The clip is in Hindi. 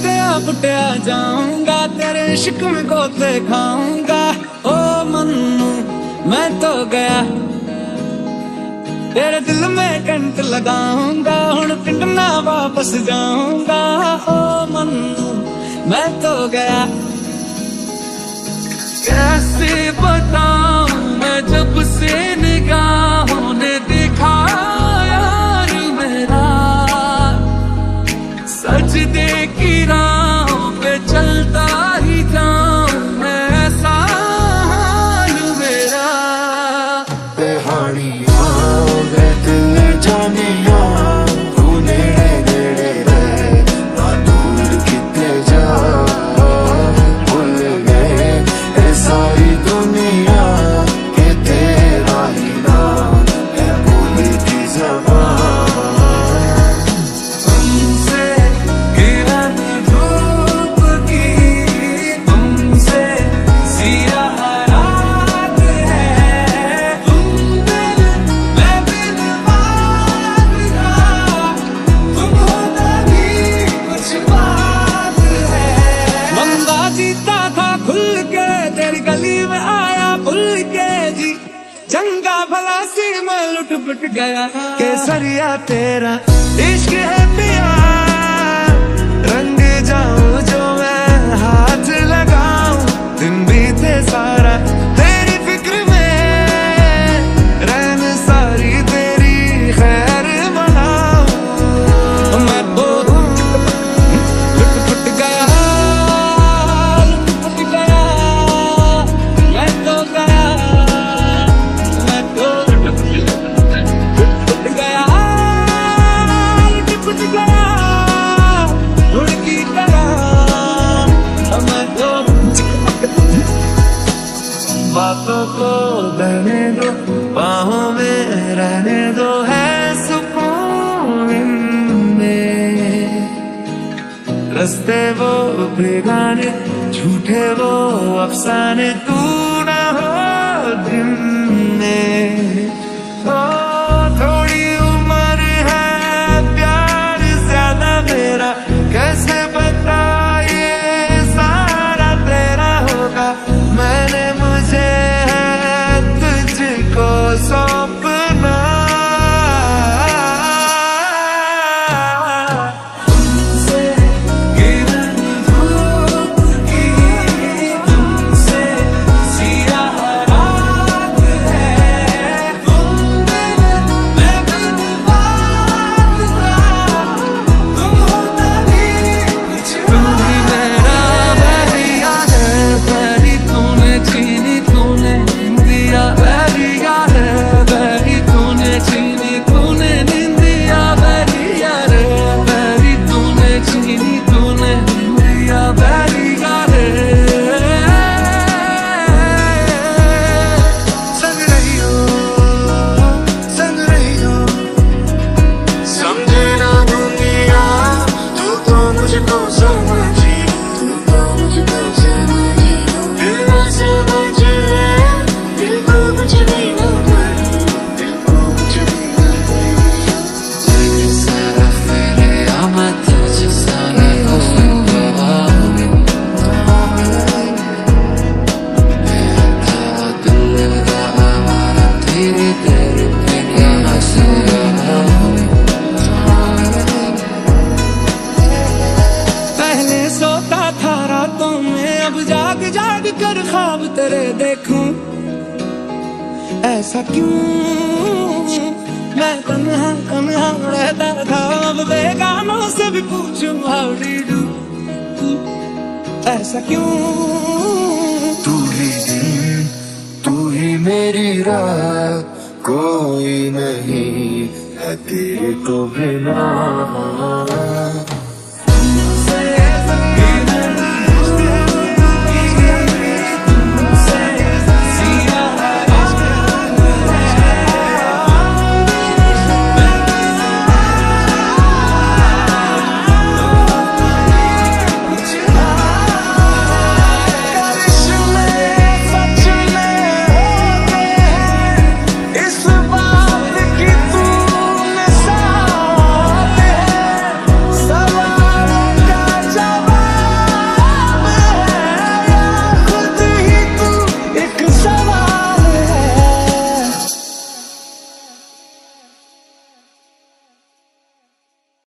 लुटिया पुटिया जाऊँगा, तेरे इश्क में गोते खाऊँगा। ओ मन्नू, मैं तो गया। तेरे दिल में कंट लगाऊँगा हूँ पिंड ना वापस जाऊँगा। ओ मन्नू, मैं तो गया। कैसे बता चंगा भला से में लुट पुट गया। केसरिया तेरा इश्क है पिया रस्ते वो बेगाने झूठे वो अफसाने, तू ना हो दिन में। ओ, थोड़ी उम्र है, प्यार ज़्यादा मेरा, कैसे बता ये सारा तेरा होगा? मैं पहले सोता था रातों अब जाग जाग कर ख्वाब तेरे देखूँ। ऐसा क्यों? मैं तन्हा तन्हा रहता था, अब बेगानों से भी पूछूँ हाउ डू ऐसा क्यों? मेरी राह कोई नहीं है तेरे तो बिना।